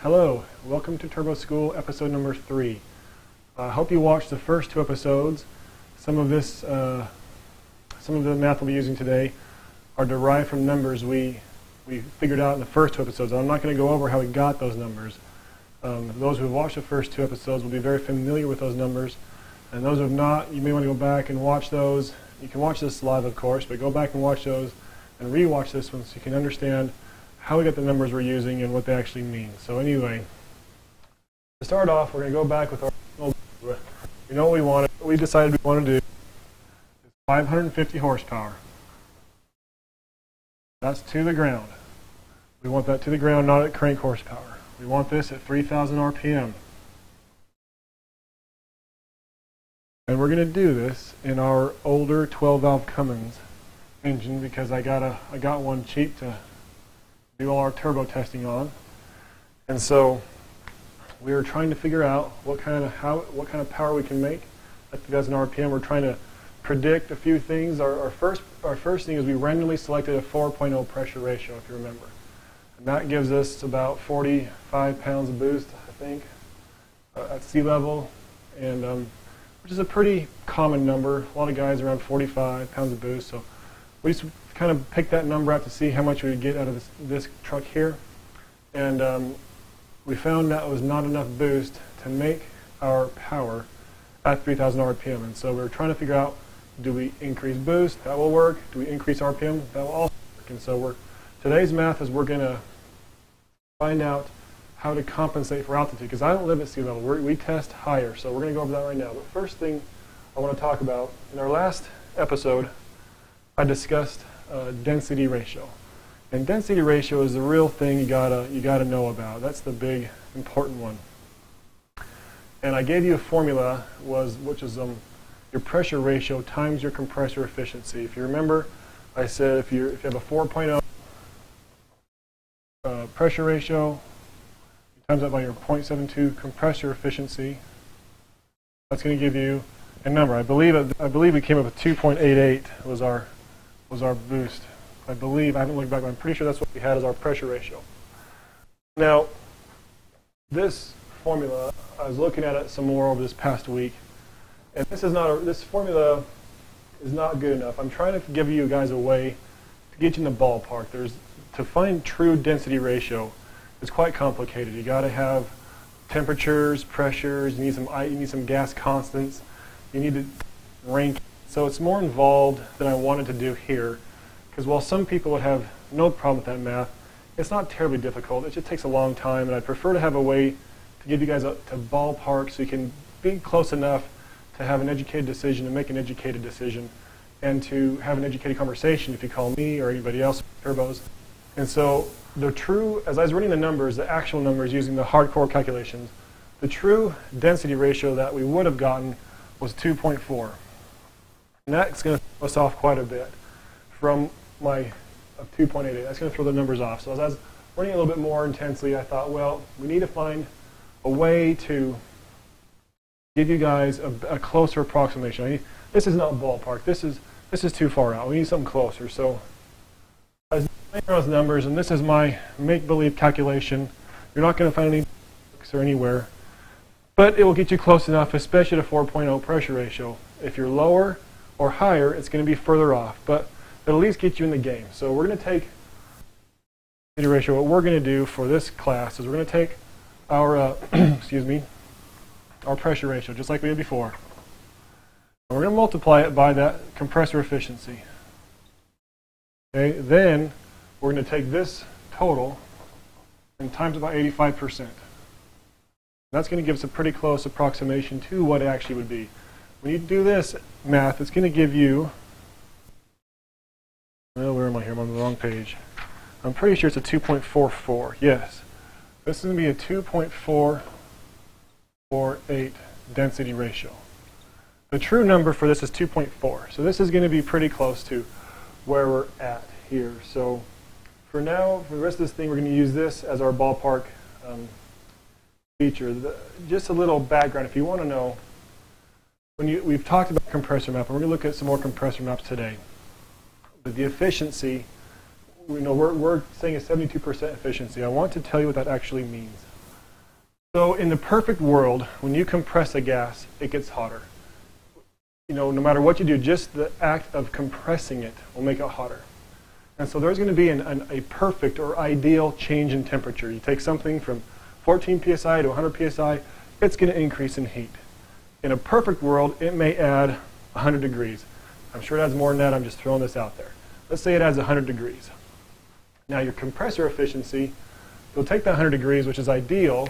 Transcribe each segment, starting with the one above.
Hello, welcome to Turbo School episode number three. I hope you watched the first two episodes. Some of this, uh, some of the math we'll be using today are derived from numbers we we figured out in the first two episodes. I'm not going to go over how we got those numbers. Um, those who have watched the first two episodes will be very familiar with those numbers, and those who have not, you may want to go back and watch those. You can watch this live, of course, but go back and watch those and re-watch this one so you can understand how we got the numbers we're using and what they actually mean. So anyway, to start off, we're going to go back with our, you know what we wanted, what we decided we want to do is 550 horsepower. That's to the ground. We want that to the ground, not at crank horsepower. We want this at 3,000 RPM. And we're going to do this in our older 12-valve Cummins engine because I got a I got one cheap to do all our turbo testing on. And so we were trying to figure out what kind of how what kind of power we can make at 3,000 RPM. We're trying to predict a few things. Our, our first our first thing is we randomly selected a 4.0 pressure ratio, if you remember, and that gives us about 45 pounds of boost, I think, uh, at sea level, and um, which is a pretty common number. A lot of guys around 45 pounds of boost. So we just kind of picked that number out to see how much we would get out of this, this truck here. And um, we found that was not enough boost to make our power at 3,000 RPM. And so we were trying to figure out, do we increase boost? That will work. Do we increase RPM? That will also work. And so we're, today's math is we're going to find out how to compensate for altitude. Because I don't live at sea level. We're, we test higher. So we're going to go over that right now. But first thing I want to talk about, in our last episode, I discussed uh, density ratio. And density ratio is the real thing you gotta you gotta know about. That's the big important one. And I gave you a formula was which is um, your pressure ratio times your compressor efficiency. If you remember, I said if you if you have a 4.0 uh, pressure ratio, times that by your 0.72 compressor efficiency. That's going to give you a number. I believe I believe we came up with 2.88 was our was our boost. I believe, I haven't looked back, but I'm pretty sure that's what we had as our pressure ratio. Now, this formula, I was looking at it some more over this past week, and this is not a, this formula is not good enough. I'm trying to give you guys a way to get you in the ballpark. There's to find true density ratio. It's quite complicated. You got to have temperatures, pressures. You need some you need some gas constants. You need to rank so it's more involved than I wanted to do here, because while some people would have no problem with that math, it's not terribly difficult. It just takes a long time, and I'd prefer to have a way to give you guys a to ballpark so you can be close enough to have an educated decision and make an educated decision, and to have an educated conversation if you call me or anybody else turbos. And so the true, as I was running the numbers, the actual numbers using the hardcore calculations, the true density ratio that we would have gotten was 2.4. And that's going to throw us off quite a bit from my uh, 2.88. That's going to throw the numbers off. So as I was running a little bit more intensely, I thought, well, we need to find a way to give you guys a, a closer approximation. I this is not ballpark. This is this is too far out. We need something closer. So I was playing around with numbers, and this is my make-believe calculation. You're not going to find any books or anywhere, but it will get you close enough, especially to 4.0 pressure ratio. If you're lower, or higher, it's going to be further off. But it'll at least get you in the game. So we're going to take the ratio. What we're going to do for this class is we're going to take our, uh, excuse me, our pressure ratio, just like we did before. And we're going to multiply it by that compressor efficiency. Okay, then we're going to take this total and times it by 85%. That's going to give us a pretty close approximation to what it actually would be. When you do this math, it's going to give you, well, where am I here? I'm on the wrong page. I'm pretty sure it's a 2.44. Yes. This is going to be a 2.448 density ratio. The true number for this is 2.4. So this is going to be pretty close to where we're at here. So for now, for the rest of this thing, we're going to use this as our ballpark um, feature. The, just a little background if you want to know when you, we've talked about compressor map, and we're going to look at some more compressor maps today. But the efficiency, you know, we're, we're saying a 72% efficiency. I want to tell you what that actually means. So in the perfect world, when you compress a gas, it gets hotter. You know, no matter what you do, just the act of compressing it will make it hotter. And so there's going to be an, an, a perfect or ideal change in temperature. You take something from 14 psi to 100 psi, it's going to increase in heat. In a perfect world, it may add 100 degrees. I'm sure it adds more than that. I'm just throwing this out there. Let's say it adds 100 degrees. Now your compressor efficiency, you'll take that 100 degrees, which is ideal,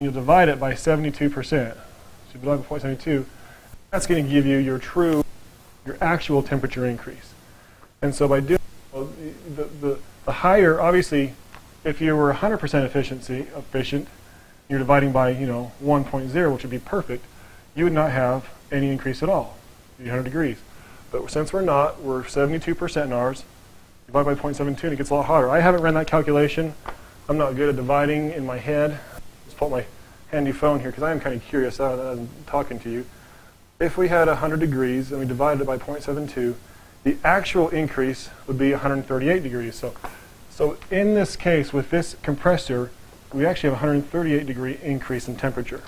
you'll divide it by 72%. So you divide by 0.72. That's going to give you your true, your actual temperature increase. And so by doing well, the, the, the higher, obviously, if you were 100% efficiency efficient, you're dividing by you know 1.0, which would be perfect, you would not have any increase at all, 100 degrees. But since we're not, we're 72% in ours, divide by 0.72 and it gets a lot hotter. I haven't ran that calculation. I'm not good at dividing in my head. Let's pull my handy phone here because I am kind of curious I'm talking to you. If we had 100 degrees and we divided it by 0.72, the actual increase would be 138 degrees. So, so in this case, with this compressor, we actually have 138 degree increase in temperature.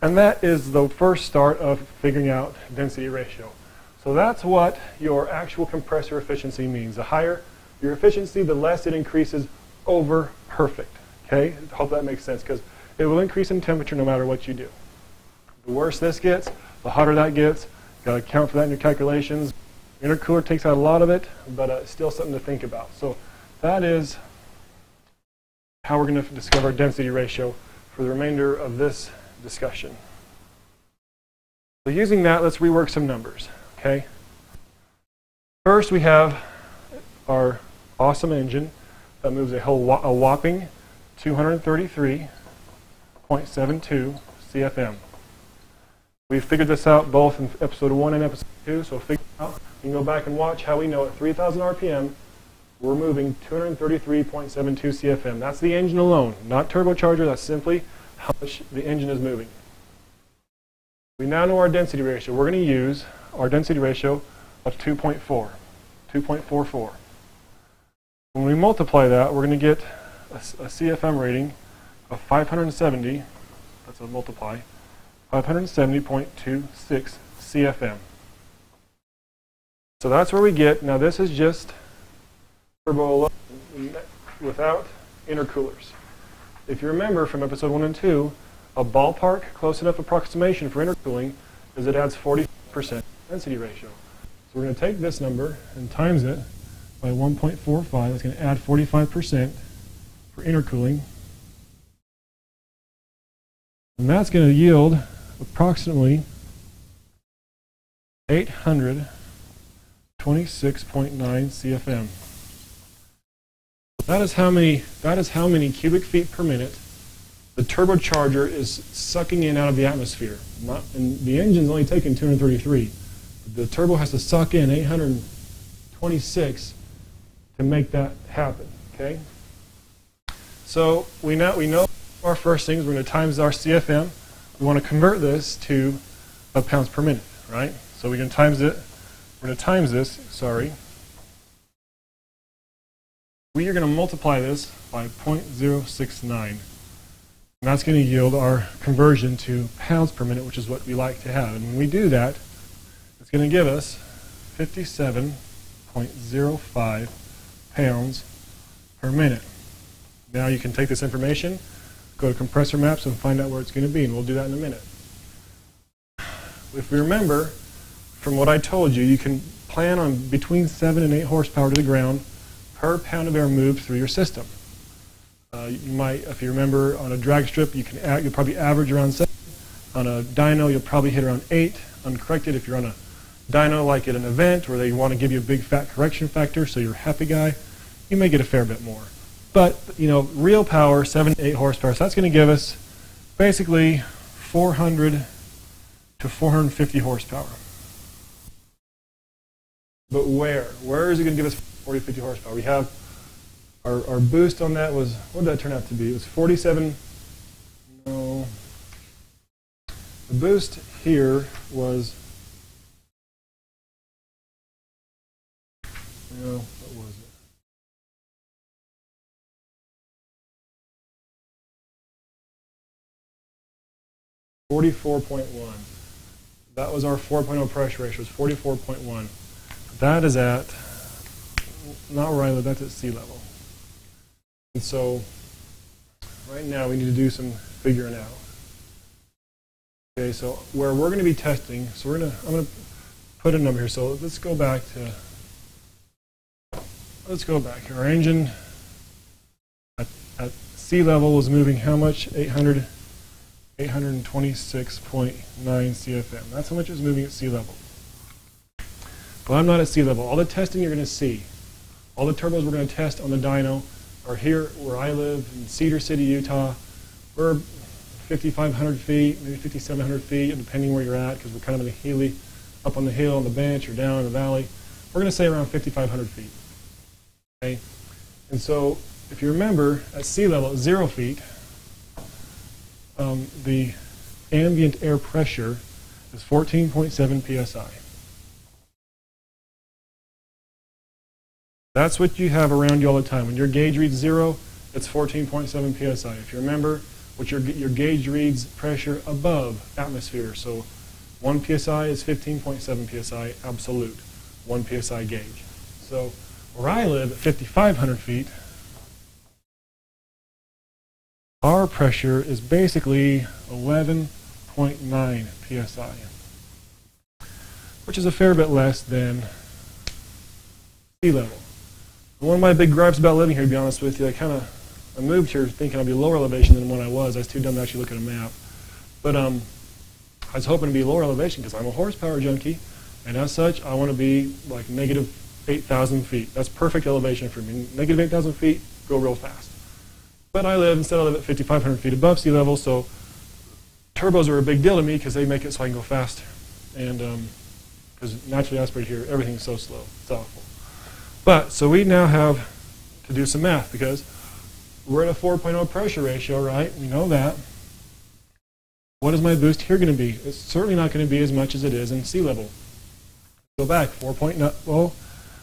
And that is the first start of figuring out density ratio. So that's what your actual compressor efficiency means. The higher your efficiency, the less it increases over perfect. Okay? Hope that makes sense because it will increase in temperature no matter what you do. The worse this gets, the hotter that gets. Got to account for that in your calculations. Intercooler takes out a lot of it, but uh, still something to think about. So that is how we're going to discover density ratio for the remainder of this discussion. So using that, let's rework some numbers. Okay. First, we have our awesome engine that moves a whole a whopping 233.72 CFM. We figured this out both in episode 1 and episode 2, so figure out. You can go back and watch how we know at 3,000 RPM we're moving 233.72 CFM. That's the engine alone, not turbocharger. That's simply how much the engine is moving. We now know our density ratio. We're going to use our density ratio of 2.4, 2.44. When we multiply that, we're going to get a, a CFM rating of 570, that's a multiply, 570.26 CFM. So that's where we get, now this is just turbo without intercoolers. If you remember from episode 1 and 2, a ballpark close enough approximation for intercooling is it adds 40% density ratio. So we're going to take this number and times it by 1.45. That's going to add 45% for intercooling. And that's going to yield approximately 826.9 CFM. That is how many that is how many cubic feet per minute the turbocharger is sucking in out of the atmosphere. Not, and the engine's only taking 233. The turbo has to suck in 826 to make that happen. Okay. So we know we know our first things. We're going to times our CFM. We want to convert this to a pounds per minute, right? So we're going to times it. We're going to times this. Sorry we are going to multiply this by 0.069. And that's going to yield our conversion to pounds per minute, which is what we like to have. And when we do that, it's going to give us 57.05 pounds per minute. Now you can take this information, go to compressor maps, and find out where it's going to be, and we'll do that in a minute. If we remember from what I told you, you can plan on between 7 and 8 horsepower to the ground per pound of air moved through your system. Uh, you might, if you remember, on a drag strip, you can you'll probably average around seven. On a dyno, you'll probably hit around eight, uncorrected. If you're on a dyno like at an event where they want to give you a big fat correction factor, so you're a happy guy, you may get a fair bit more. But you know, real power, seven eight horsepower. So that's going to give us basically 400 to 450 horsepower. But where? Where is it going to give us 40, 50 horsepower. We have our, our boost on that was, what did that turn out to be? It was 47, no. The boost here was, No, what was it? Forty-four point one. That was our 4.0 pressure ratio. It's 44.1. That is at not where I live. That's at sea level. And so, right now we need to do some figuring out. Okay, so where we're going to be testing, so we're going to, I'm going to put a number here. So let's go back to, let's go back here. Our engine at, at sea level was moving how much? 800, 826.9 CFM. That's how much it's moving at sea level. But I'm not at sea level. All the testing you're going to see, all the turbos we're going to test on the dyno are here where I live in Cedar City, Utah. We're 5,500 feet, maybe 5,700 feet, depending where you're at, because we're kind of in the Healy, up on the hill, on the bench, or down in the valley. We're going to say around 5,500 feet. Okay? And so, if you remember, at sea level, at zero feet, um, the ambient air pressure is 14.7 psi. That's what you have around you all the time. When your gauge reads zero, it's 14.7 psi. If you remember, what your, your gauge reads pressure above atmosphere. So 1 psi is 15.7 psi absolute, 1 psi gauge. So where I live at 5,500 feet, our pressure is basically 11.9 psi, which is a fair bit less than sea level. One of my big gripes about living here, to be honest with you, I kind of I moved here thinking I'd be lower elevation than when I was. I was too dumb to actually look at a map. But um, I was hoping to be lower elevation because I'm a horsepower junkie, and as such, I want to be like negative 8,000 feet. That's perfect elevation for me. Negative 8,000 feet, go real fast. But I live, instead I live at 5,500 feet above sea level, so turbos are a big deal to me because they make it so I can go fast. And because um, naturally aspirated here, everything's so slow. It's awful. But, so we now have to do some math because we're at a 4.0 pressure ratio, right? We know that. What is my boost here going to be? It's certainly not going to be as much as it is in sea level. Go back, 4.0, well,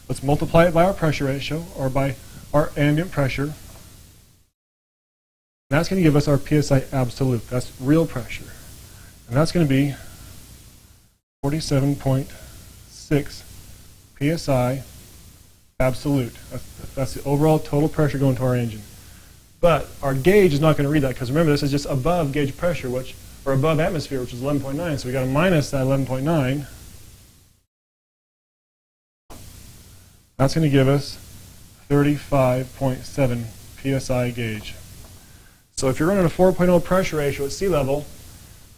let's multiply it by our pressure ratio or by our ambient pressure. That's going to give us our PSI absolute. That's real pressure. And that's going to be 47.6 PSI absolute. That's, the overall total pressure going to our engine. But our gauge is not going to read that because remember this is just above gauge pressure, which or above atmosphere, which is 11.9. So we got to minus that 11.9. That's going to give us 35.7 psi gauge. So if you're running a 4.0 pressure ratio at sea level,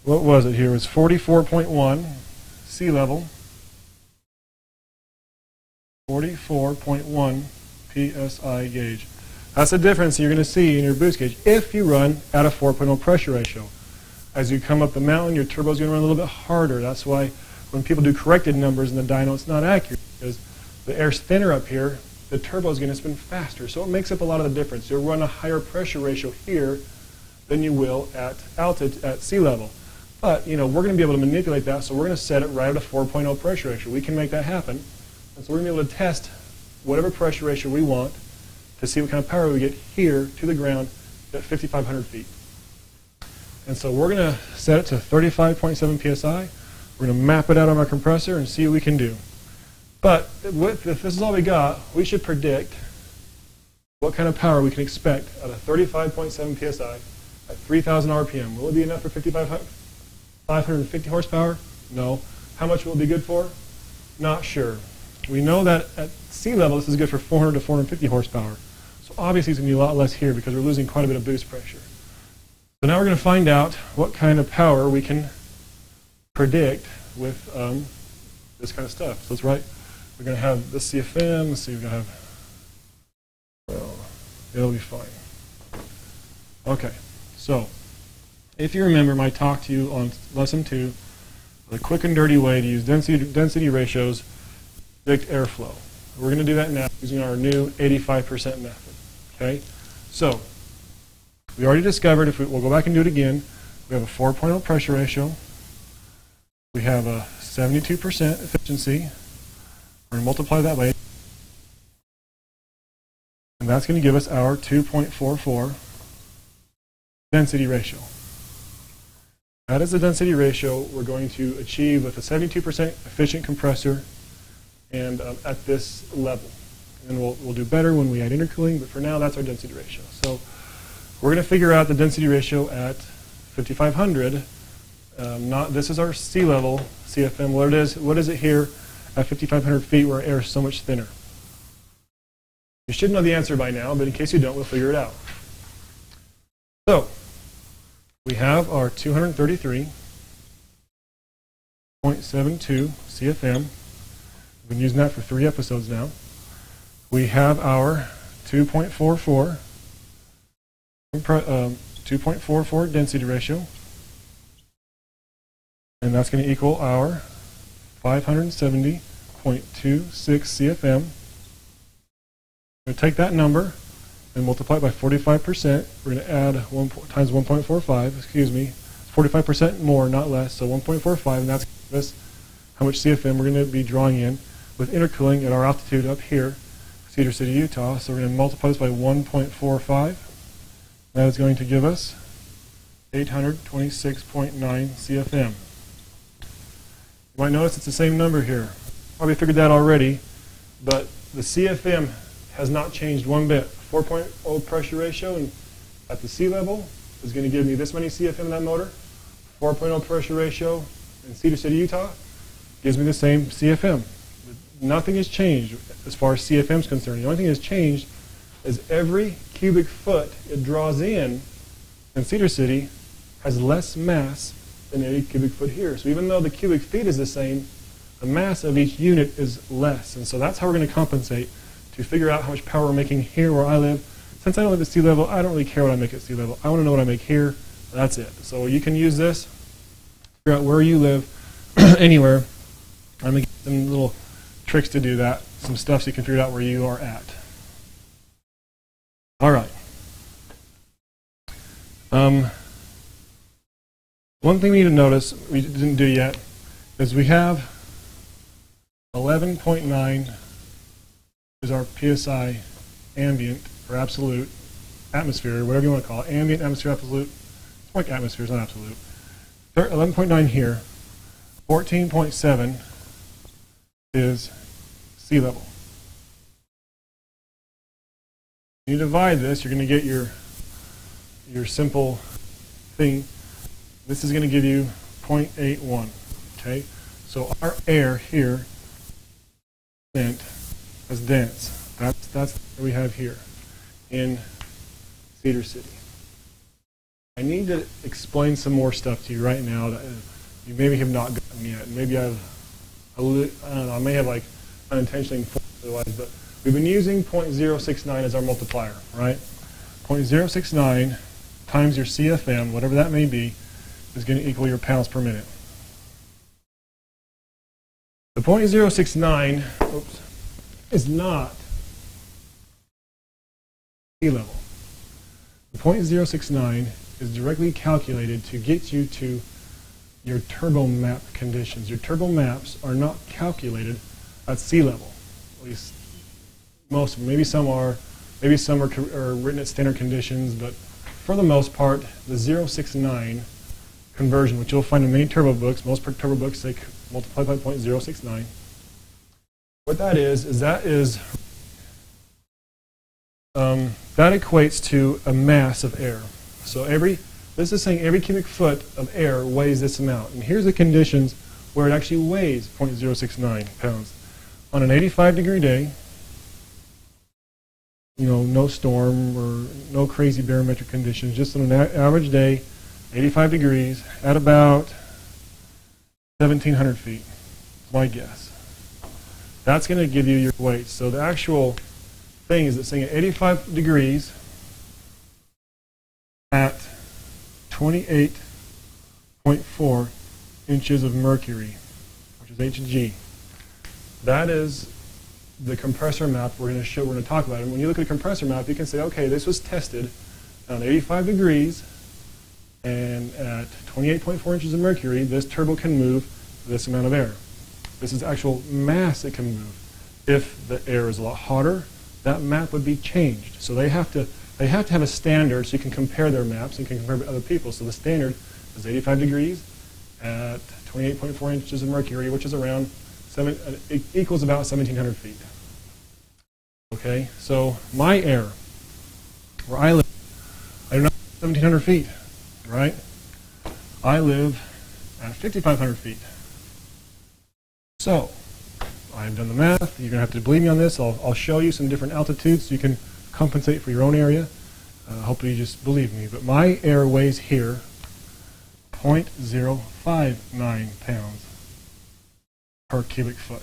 what was it here? It was 44.1 sea level. 44.1 psi gauge. That's the difference you're going to see in your boost gauge if you run at a 4.0 pressure ratio. As you come up the mountain, your turbo is going to run a little bit harder. That's why when people do corrected numbers in the dyno, it's not accurate because the air's thinner up here, the turbo is going to spin faster. So it makes up a lot of the difference. You'll run a higher pressure ratio here than you will at altitude at sea level. But you know we're going to be able to manipulate that, so we're going to set it right at a 4.0 pressure ratio. We can make that happen, and so we're going to be able to test whatever pressure ratio we want to see what kind of power we get here to the ground at 5,500 feet. And so we're going to set it to 35.7 psi. We're going to map it out on our compressor and see what we can do. But if this is all we got, we should predict what kind of power we can expect at a 35.7 psi at 3,000 RPM. Will it be enough for 550 horsepower? No. How much will it be good for? Not sure. We know that at sea level, this is good for 400 to 450 horsepower. So obviously it's going to be a lot less here because we're losing quite a bit of boost pressure. So now we're going to find out what kind of power we can predict with um, this kind of stuff. So let's write, we're going to have the CFM, let's see, we're going to have, well, it'll be fine. Okay, so if you remember my talk to you on lesson two, the quick and dirty way to use density, density ratios predict airflow. We're going to do that now using our new 85% method. Okay, so we already discovered, if we, we'll go back and do it again, we have a 4.0 pressure ratio. We have a 72% efficiency. We're going to multiply that by And that's going to give us our 2.44 density ratio. That is the density ratio we're going to achieve with a 72% efficient compressor and um, at this level. And we'll, we'll do better when we add intercooling, but for now, that's our density ratio. So we're going to figure out the density ratio at 5,500. Um, not, this is our sea level CFM. What it is, what is it here at 5,500 feet where air is so much thinner? You should know the answer by now, but in case you don't, we'll figure it out. So we have our 233.72 CFM. We've been using that for three episodes now. We have our 2.44 um, 2.44 density ratio. And that's going to equal our 570.26 CFM. We're going to take that number and multiply it by 45%. We're going to add 1 times 1.45, excuse me, 45% more, not less, so 1.45, and that's how much CFM we're going to be drawing in with intercooling at our altitude up here, Cedar City, Utah. So we're going to multiply this by 1.45. That is going to give us 826.9 CFM. You might notice it's the same number here. Probably figured that already, but the CFM has not changed one bit. 4.0 pressure ratio and at the sea level is going to give me this many CFM in that motor. 4.0 pressure ratio in Cedar City, Utah gives me the same CFM. Nothing has changed as far as CFM is concerned. The only thing that has changed is every cubic foot it draws in in Cedar City has less mass than any cubic foot here. So even though the cubic feet is the same, the mass of each unit is less. And so that's how we're going to compensate to figure out how much power we're making here where I live. Since I don't live at sea level, I don't really care what I make at sea level. I want to know what I make here. That's it. So you can use this, figure out where you live, anywhere. I'm going to give some little tricks to do that, some stuff so you can figure out where you are at. All right. Um, one thing we need to notice, we didn't do yet, is we have 11.9 is our PSI ambient or absolute atmosphere, whatever you want to call it. Ambient, atmosphere, absolute. It's like atmosphere, it's not absolute. 11.9 here. 14.7 is sea level. You divide this, you're going to get your your simple thing. This is going to give you 0.81. Okay, so our air here here is dense. That's that's what we have here in Cedar City. I need to explain some more stuff to you right now that uh, you maybe have not gotten yet. Maybe I've I know. I may have like unintentionally informed otherwise, but We've been using 0.069 as our multiplier, right? 0.069 times your CFM, whatever that may be, is going to equal your pounds per minute. The 0.069 oops, is not sea level. The 0.069 is directly calculated to get you to your turbo map conditions. Your turbo maps are not calculated at sea level, at least most of them. Maybe some are, maybe some are, are written at standard conditions, but for the most part, the 069 conversion, which you'll find in many turbo books, most turbo books say multiply by 0.069. What that is, is that is, um, that equates to a mass of air. So every, this is saying every cubic foot of air weighs this amount. And here's the conditions where it actually weighs 0.069 pounds. On an 85 degree day, you know, no storm or no crazy barometric conditions, just on an average day, 85 degrees at about 1,700 feet, my guess. That's going to give you your weight. So the actual thing is it's saying at 85 degrees at 28.4 inches of mercury, which is Hg. That is the compressor map we're going to show, we're going to talk about. And when you look at a compressor map, you can say, okay, this was tested on 85 degrees and at 28.4 inches of mercury, this turbo can move this amount of air. This is actual mass it can move. If the air is a lot hotter, that map would be changed. So they have to they have to have a standard so you can compare their maps and can compare with other people. So the standard is 85 degrees at 28.4 inches of mercury, which is around seven, uh, equals about 1,700 feet. Okay, so my air, where I live, I do not have 1,700 feet, right? I live at 5,500 feet. So, I've done the math. You're going to have to believe me on this. I'll, I'll show you some different altitudes so you can compensate for your own area. Uh, hopefully you just believe me. But my air weighs here 0.059 pounds per cubic foot.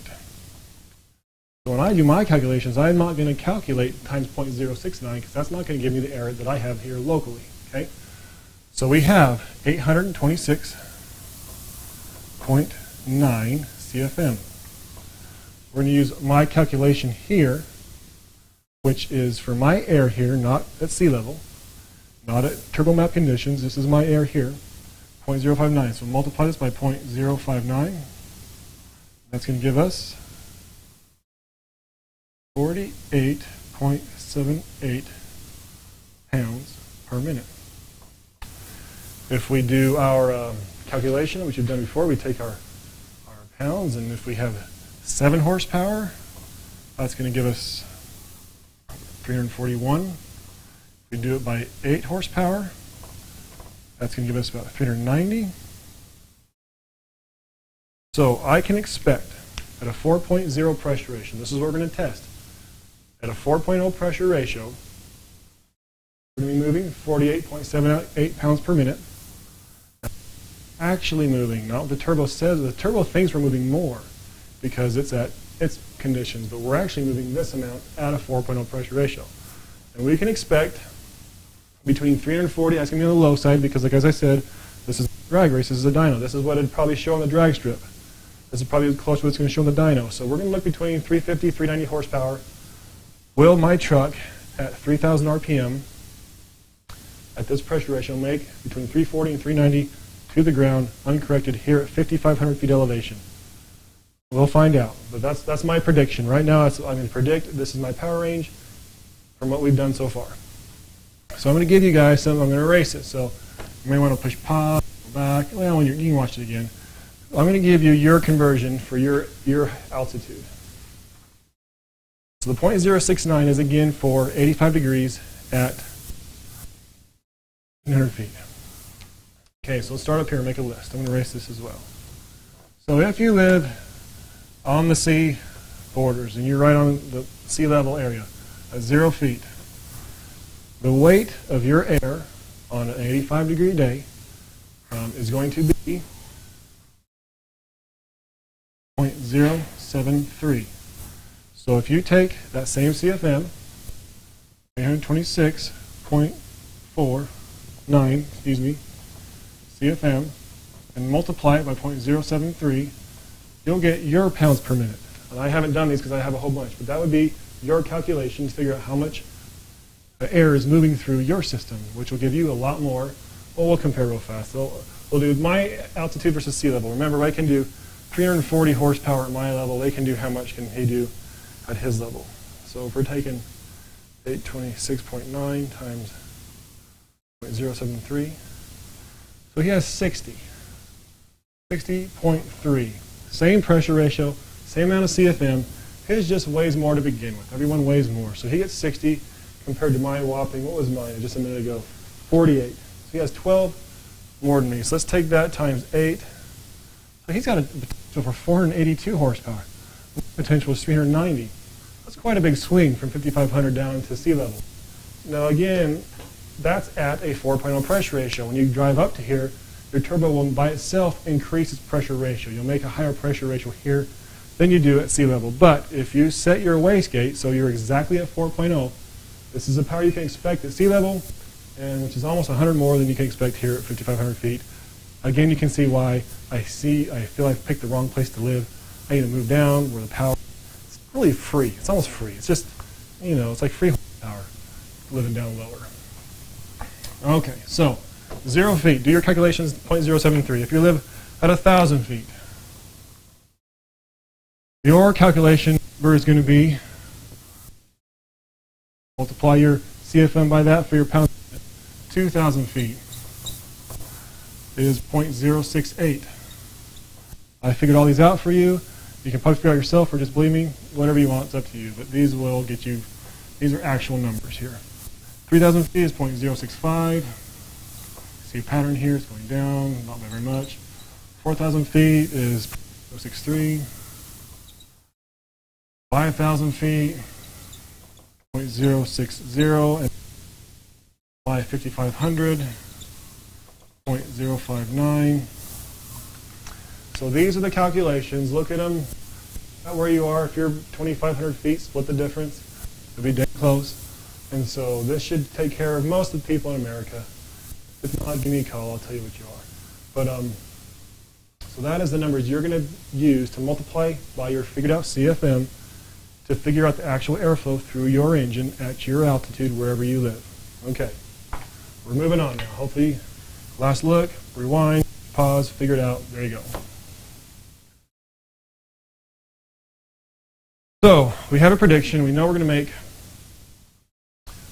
So when I do my calculations, I'm not going to calculate times 0.069 because that's not going to give me the air that I have here locally. Okay? So we have 826.9 CFM. We're going to use my calculation here, which is for my air here, not at sea level, not at turbo map conditions. This is my air here, 0.059. So multiply this by 0.059. That's going to give us 48.78 pounds per minute. If we do our um, calculation, which we've done before, we take our, our pounds, and if we have 7 horsepower, that's going to give us 341. If we do it by 8 horsepower, that's going to give us about 390. So I can expect at a 4.0 pressure ratio, this is what we're going to test, at a 4.0 pressure ratio, we're going to be moving 48.78 pounds per minute. Actually moving, not what the turbo says. The turbo thinks we're moving more because it's at its conditions, but we're actually moving this amount at a 4.0 pressure ratio. And we can expect between 340, that's going to be on the low side because, like as I said, this is a drag race, this is a dyno. This is what it'd probably show on the drag strip. This is probably close to what it's going to show on the dyno. So we're going to look between 350, 390 horsepower. Will my truck at 3,000 RPM at this pressure ratio make between 340 and 390 to the ground uncorrected here at 5,500 feet elevation? We'll find out, but that's, that's my prediction. Right now, I'm going to predict this is my power range from what we've done so far. So I'm going to give you guys some, I'm going to erase it. So you may want to push pause, back. Well, you can watch it again. I'm going to give you your conversion for your, your altitude. So the .069 is again for 85 degrees at 100 feet. Okay, so let's start up here and make a list. I'm going to erase this as well. So if you live on the sea borders, and you're right on the sea level area at zero feet, the weight of your air on an 85 degree day um, is going to be 0.073. So if you take that same CFM, 826.49, excuse me, CFM, and multiply it by 0.073, you'll get your pounds per minute. And I haven't done these because I have a whole bunch, but that would be your calculation to figure out how much air is moving through your system, which will give you a lot more. Well, we'll compare real fast. So we'll do my altitude versus sea level. Remember, I can do 340 horsepower at my level. They can do how much can he do at his level. So if we're taking 826.9 times 0.073, so he has 60. 60.3. Same pressure ratio, same amount of CFM. His just weighs more to begin with. Everyone weighs more. So he gets 60 compared to my whopping, what was mine just a minute ago? 48. So he has 12 more than me. So let's take that times 8. So he's got a potential for 482 horsepower. Potential is 390. That's quite a big swing from 5,500 down to sea level. Now again, that's at a 4.0 pressure ratio. When you drive up to here, your turbo will by itself increase its pressure ratio. You'll make a higher pressure ratio here than you do at sea level. But if you set your wastegate so you're exactly at 4.0, this is the power you can expect at sea level, and which is almost 100 more than you can expect here at 5,500 feet. Again, you can see why I see, I feel I've picked the wrong place to live. I need to move down where the power is really free. It's almost free. It's just, you know, it's like free power living down lower. Okay, so Zero feet. Do your calculations 0.073. If you live at 1,000 feet, your calculation number is going to be Multiply your CFM by that for your pound. 2,000 feet is 0.068. I figured all these out for you. You can probably figure out yourself or just believe me, whatever you want, it's up to you. But these will get you, these are actual numbers here. 3,000 feet is 0.065. See a pattern here, it's going down, not very much. 4,000 feet is 0.063. 5,000 feet, 0.060. And by 5,500, 0.059. So these are the calculations. Look at them. Not where you are. If you're 2,500 feet, split the difference. It'll be dead close. And so this should take care of most of the people in America. If not, give me a call. I'll tell you what you are. But um, so that is the numbers you're going to use to multiply by your figured out CFM to figure out the actual airflow through your engine at your altitude wherever you live. Okay. We're moving on now. Hopefully, last look, rewind, pause, figure it out. There you go. So, we have a prediction. We know we're going to make,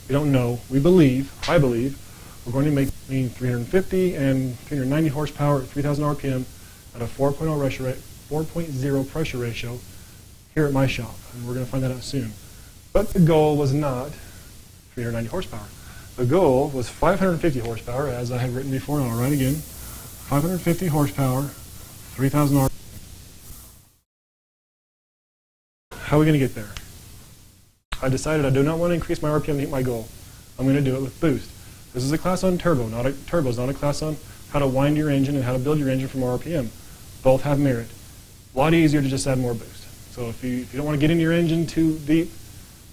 we don't know, we believe, I believe, we're going to make between 350 and 390 horsepower at 3,000 RPM at a 4.0 pressure, rate, 4.0 pressure ratio here at my shop. And we're going to find that out soon. But the goal was not 390 horsepower. The goal was 550 horsepower, as I had written before, and I'll write again. 550 horsepower, 3,000 RPM. How are we going to get there? I decided I do not want to increase my RPM to meet my goal. I'm going to do it with boost. This is a class on turbo, not a turbo not a class on how to wind your engine and how to build your engine from RPM. Both have merit. A lot easier to just add more boost. So if you, if you don't want to get into your engine too deep,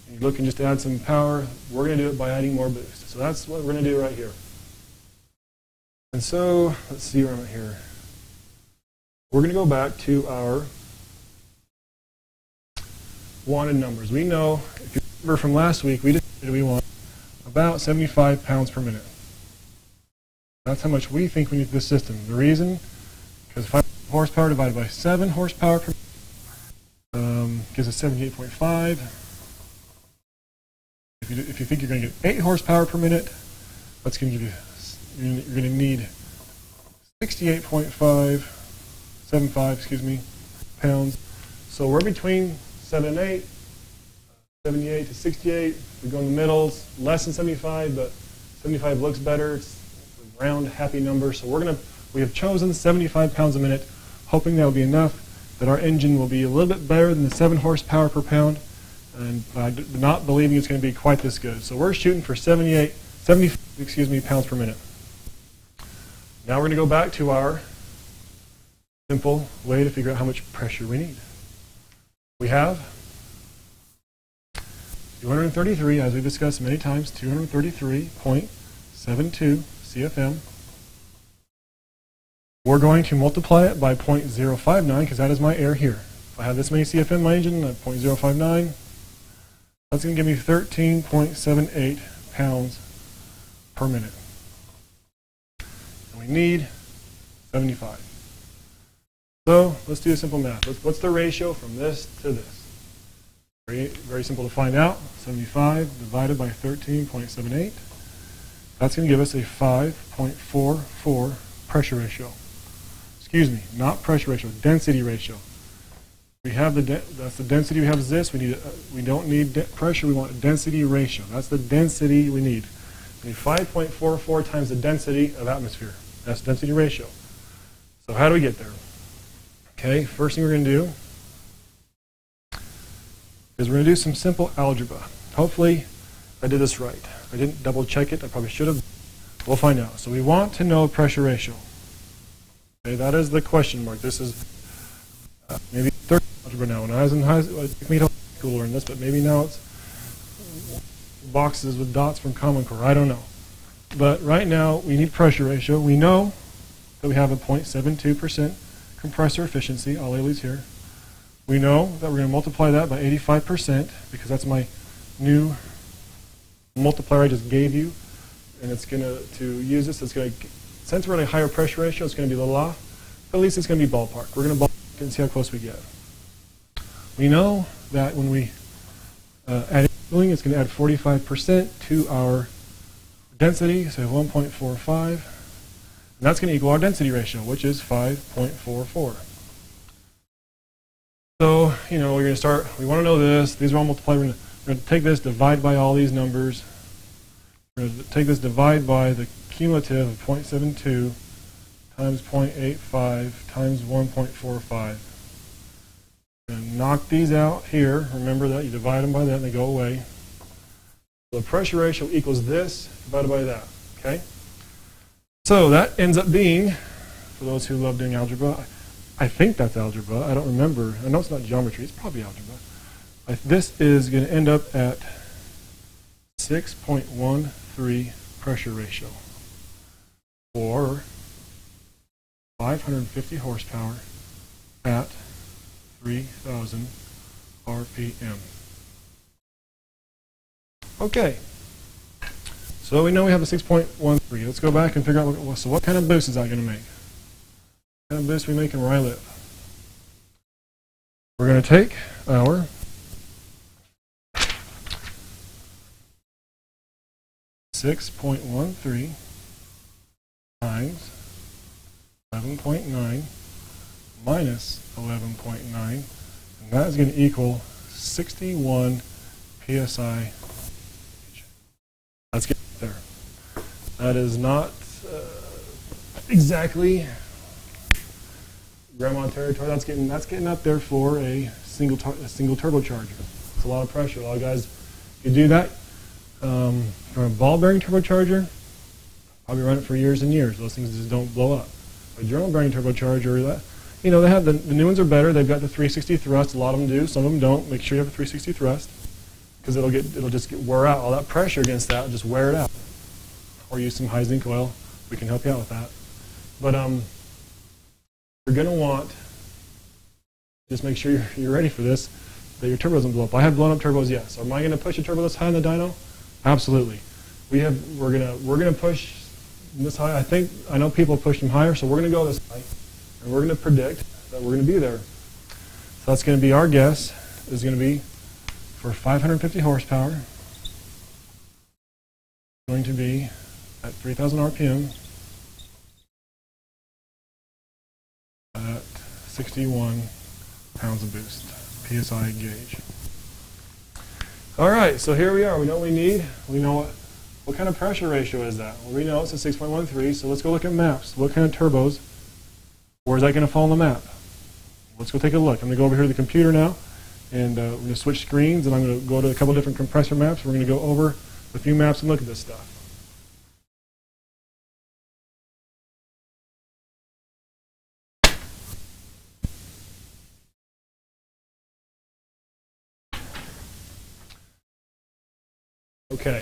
and you're looking just to add some power, we're going to do it by adding more boost. So that's what we're going to do right here. And so, let's see where I'm at here. We're going to go back to our wanted numbers. We know, if you remember from last week, we decided we want about 75 pounds per minute. That's how much we think we need the system. The reason, because 5 horsepower divided by 7 horsepower per um, gives us 78.5. If you, if you think you're going to get 8 horsepower per minute, that's going to give you, you're going to need 68.5, 75, excuse me, pounds. So we're between 7 and 8, 78 to 68. We go in the middles, less than 75, but 75 looks better. It's a round, happy number. So we're going to, we have chosen 75 pounds a minute, hoping that will be enough that our engine will be a little bit better than the 7 horsepower per pound, and uh, not believing it's going to be quite this good. So we're shooting for 78, 70, excuse me, pounds per minute. Now we're going to go back to our simple way to figure out how much pressure we need. We have 233, as we've discussed many times, 233.72 CFM we're going to multiply it by 0.059 because that is my air here. If I have this many CFM in my engine at 0.059, that's going to give me 13.78 pounds per minute. And we need 75. So let's do a simple math. what's the ratio from this to this? Very, very simple to find out. 75 divided by 13.78. That's going to give us a 5.44 pressure ratio excuse me, not pressure ratio, density ratio. We have the that's the density we have is this. We need uh, we don't need pressure. We want a density ratio. That's the density we need. We need 5.44 times the density of atmosphere. That's density ratio. So how do we get there? Okay, first thing we're going to do is we're going to do some simple algebra. Hopefully, I did this right. I didn't double check it. I probably should have. We'll find out. So we want to know pressure ratio. Okay, that is the question mark. This is uh, maybe third algebra now. When I was in high school, it took me to school learn this, but maybe now it's boxes with dots from Common Core. I don't know. But right now, we need pressure ratio. We know that we have a 0.72% compressor efficiency, all A's here. We know that we're going to multiply that by 85% because that's my new multiplier I just gave you. And it's going to, to use this, it's going to since we're at a higher pressure ratio, it's going to be a little off, but at least it's going to be ballpark. We're going to ballpark and see how close we get. We know that when we uh, add cooling, it's going to add 45% to our density, so 1.45. And that's going to equal our density ratio, which is 5.44. So, you know, we're going to start, we want to know this. These are all multiplied. We're going to take this, divide by all these numbers. We're going to take this, divide by the cumulative of 0.72 times 0.85 times 1.45. And knock these out here. Remember that. You divide them by that and they go away. The pressure ratio equals this divided by that. Okay? So that ends up being, for those who love doing algebra, I think that's algebra. I don't remember. I know it's not geometry. It's probably algebra. This is going to end up at 6.13 pressure ratio or 550 horsepower at 3,000 RPM. Okay. So we know we have a 6.13. Let's go back and figure out, what, so what kind of boost is that going to make? Kind boost we making where I live? We're going to take our Six point one three times eleven point nine minus eleven point nine, and that is going to equal sixty-one psi. Let's get there. That is not uh, exactly grandma territory. That's getting that's getting up there for a single a single turbocharger. It's a lot of pressure. A lot of guys can do that. Um, for a ball bearing turbocharger, probably run it for years and years. Those things just don't blow up. A drum bearing turbocharger, that you know they have the, the new ones are better. They've got the 360 thrust. A lot of them do. Some of them don't. Make sure you have a 360 thrust because it'll get it'll just get wear out. All that pressure against that just wear it out. Or use some high zinc oil. We can help you out with that. But um, you're going to want, just make sure you're, you're ready for this, that your turbo doesn't blow up. I have blown up turbos, yes. Am I going to push a turbo this high in the dyno? Absolutely. We have, we're going to, we're going to push this high. I think, I know people push them higher, so we're going to go this high. And we're going to predict that we're going to be there. So that's going to be our guess, is going to be for 550 horsepower, going to be at 3,000 RPM, 61 pounds of boost, PSI gauge. All right, so here we are. We know what we need. We know what, what kind of pressure ratio is that? Well, we know it's a 6.13, so let's go look at maps. What kind of turbos? Where is that going to fall on the map? Let's go take a look. I'm going to go over here to the computer now, and uh, we're going to switch screens, and I'm going to go to a couple different compressor maps. We're going to go over a few maps and look at this stuff. Okay.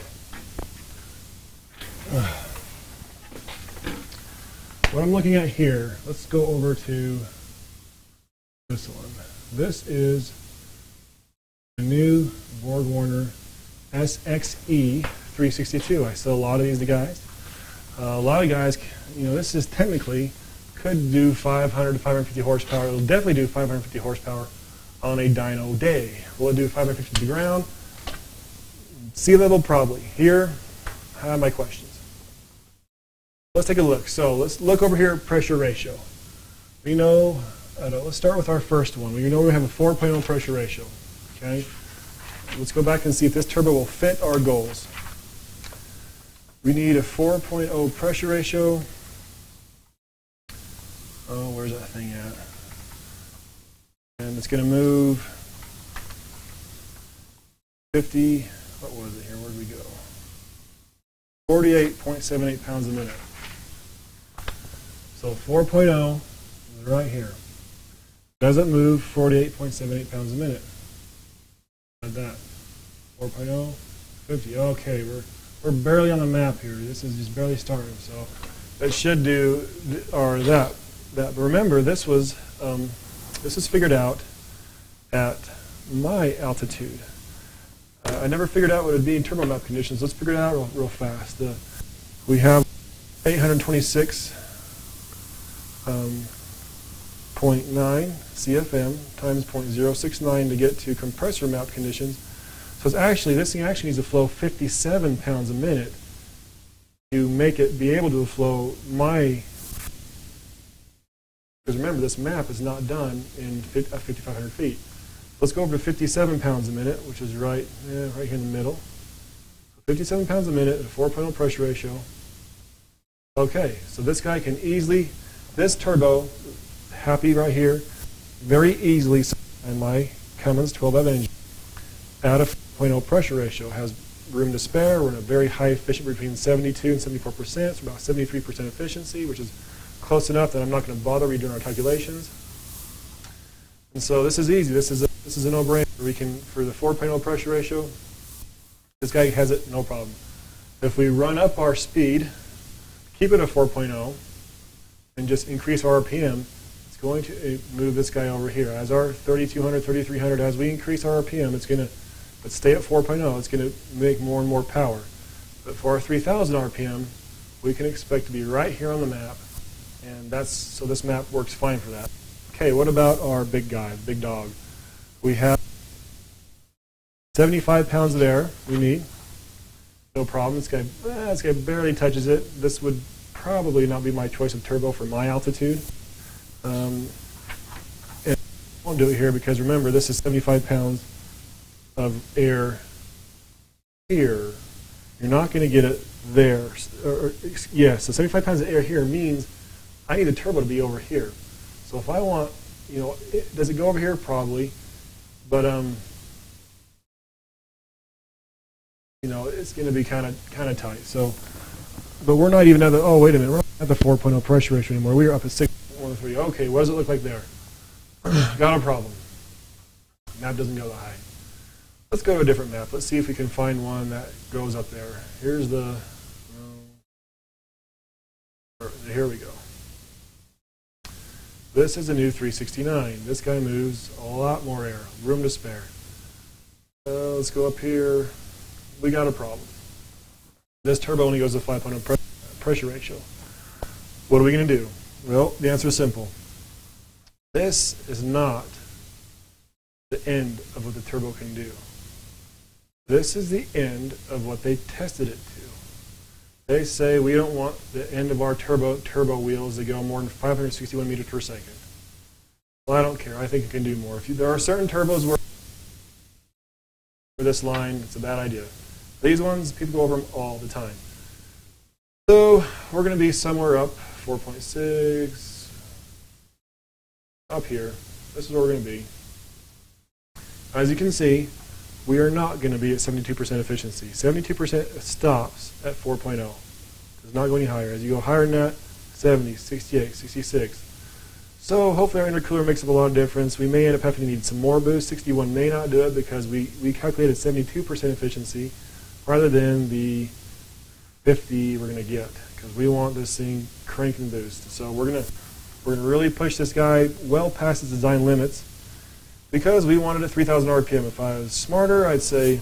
What I'm looking at here, let's go over to this one. This is the new BorgWarner SXE 362. I sell a lot of these to guys. Uh, a lot of guys, you know, this is technically could do 500 to 550 horsepower. It'll definitely do 550 horsepower on a dyno day. Will it do 550 to the ground? Sea level, probably. Here, have my questions. Let's take a look. So let's look over here at pressure ratio. We know, know, let's start with our first one. We know we have a 4.0 pressure ratio. Okay. Let's go back and see if this turbo will fit our goals. We need a 4.0 pressure ratio. Oh, where's that thing at? And it's going to move 50 what was it here? Where did we go? 48.78 pounds a minute. So 4.0 is right here. Doesn't move 48.78 pounds a minute. Like that. 4.0, 50. Okay, we're we're barely on the map here. This is just barely starting. So it should do or that that. But remember, this was um, this was figured out at my altitude. Uh, I never figured out what it would be in turbo map conditions. Let's figure it out real, real fast. Uh, we have 826 um, 0.9 CFM times 0.069 to get to compressor map conditions. So it's actually, this thing actually needs to flow 57 pounds a minute to make it be able to flow my, because remember, this map is not done in 5,500 feet. Let's go over to 57 pounds a minute, which is right, eh, right here in the middle. 57 pounds a minute at a 4.0 pressure ratio. Okay, so this guy can easily, this turbo, happy right here, very easily, and my Cummins 12 valve engine at a 4.0 pressure ratio has room to spare. We're in a very high efficient between 72 and 74 percent, so about 73 percent efficiency, which is close enough that I'm not going to bother redoing our calculations. And so this is easy. This is this is a no-brainer. We can for the 4.0 pressure ratio. This guy has it, no problem. If we run up our speed, keep it at 4.0, and just increase our RPM, it's going to uh, move this guy over here. As our 3200, 3300, as we increase our RPM, it's going to, but stay at 4.0, it's going to make more and more power. But for our 3000 RPM, we can expect to be right here on the map, and that's so this map works fine for that. Okay, what about our big guy, big dog? We have 75 pounds of air we need. No problem. This guy, eh, this guy barely touches it. This would probably not be my choice of turbo for my altitude. Um, I won't do it here because remember, this is 75 pounds of air here. You're not going to get it there. Or, yeah, so 75 pounds of air here means I need the turbo to be over here. So if I want, you know, it, does it go over here? Probably. But um, you know, it's going to be kind of kind of tight. So, but we're not even at the, oh, wait a minute, we're not at the 4.0 pressure ratio anymore. We are up at 6.13. Okay, what does it look like there? Got a problem. Map doesn't go that high. Let's go to a different map. Let's see if we can find one that goes up there. Here's the, here we go. This is a new 369. This guy moves a lot more air, room to spare. Uh, let's go up here we got a problem. This turbo only goes to 5.0 pre pressure ratio. What are we going to do? Well, the answer is simple. This is not the end of what the turbo can do. This is the end of what they tested it to. They say we don't want the end of our turbo turbo wheels to go more than 561 meters per second. Well, I don't care. I think it can do more. If you, there are certain turbos where for this line, it's a bad idea. These ones, people go over them all the time. So we're going to be somewhere up 4.6, up here. This is where we're going to be. As you can see, we are not going to be at 72% efficiency. 72% stops at 4.0. Does not go any higher. As you go higher than that, 70, 68, 66. So hopefully our intercooler makes up a lot of difference. We may end up having to need some more boost. 61 may not do it because we, we calculated 72% efficiency rather than the 50 we're going to get because we want this thing cranking boost. So we're going to we're going to really push this guy well past its design limits because we wanted at 3,000 RPM. If I was smarter, I'd say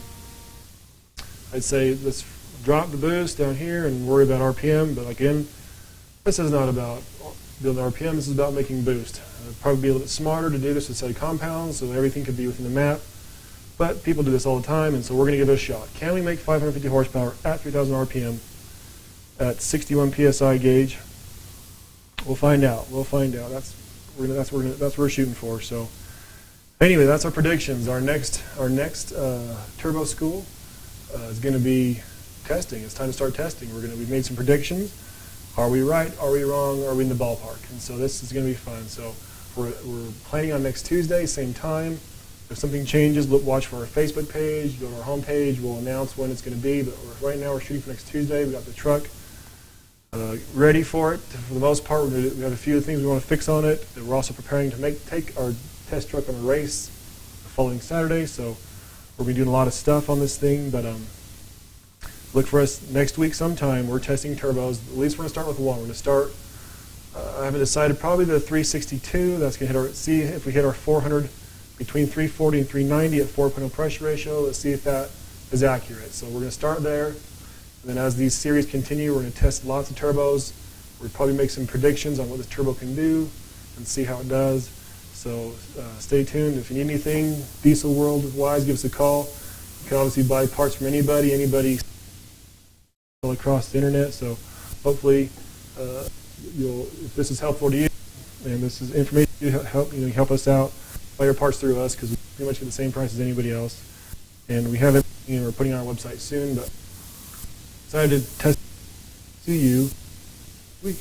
I'd say let's drop the boost down here and worry about RPM. But again, this is not about building RPM. This is about making boost. I'd probably be a little bit smarter to do this with set compounds so everything could be within the map. But people do this all the time, and so we're going to give it a shot. Can we make 550 horsepower at 3,000 RPM at 61 psi gauge? We'll find out. We'll find out. That's we're gonna, that's we're gonna, that's what we're shooting for. So anyway, that's our predictions. Our next our next uh, turbo school uh, is going to be testing. It's time to start testing. We're going to we've made some predictions. Are we right? Are we wrong? Are we in the ballpark? And so this is going to be fun. So we're, we're planning on next Tuesday, same time. If something changes, look, watch for our Facebook page, go to our homepage. We'll announce when it's going to be. But right now, we're shooting for next Tuesday. We got the truck uh, ready for it. For the most part, we have a few things we want to fix on it. We're also preparing to make take our test truck on a race the following Saturday. So we'll be doing a lot of stuff on this thing. But um, look for us next week sometime. We're testing turbos. At least we're going to start with one. We're going to start. Uh, I haven't decided. Probably the 362. That's going to hit our. See if we hit our 400 between 340 and 390 at 4.0 pressure ratio. Let's see if that is accurate. So we're going to start there. And then as these series continue, we're going to test lots of turbos. We'll probably make some predictions on what this turbo can do and see how it does. So uh, stay tuned. If you need anything diesel world wise, give us a call. You can obviously buy parts from anybody, anybody all across the internet. So hopefully, uh, you'll if this is helpful to you, and this is information you help you know help us out, buy your parts through us because we pretty much get the same price as anybody else. And we have it, you know, we're putting on our website soon, but decided to test to you week.